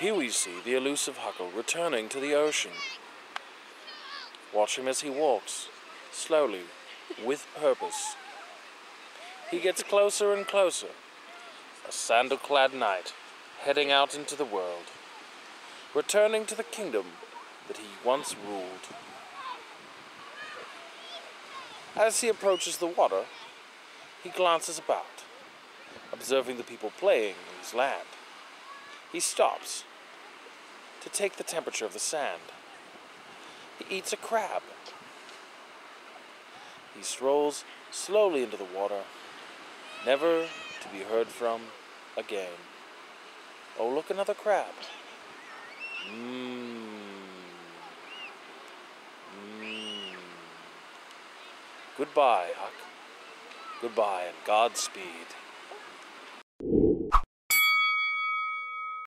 Here we see the elusive Huckle returning to the ocean. Watch him as he walks, slowly, with purpose. He gets closer and closer, a sandal clad knight heading out into the world, returning to the kingdom that he once ruled. As he approaches the water, he glances about, observing the people playing in his land. He stops to take the temperature of the sand. He eats a crab. He strolls slowly into the water, never to be heard from again. Oh, look, another crab. Mmm. Mmm. Goodbye, Huck. Goodbye and Godspeed.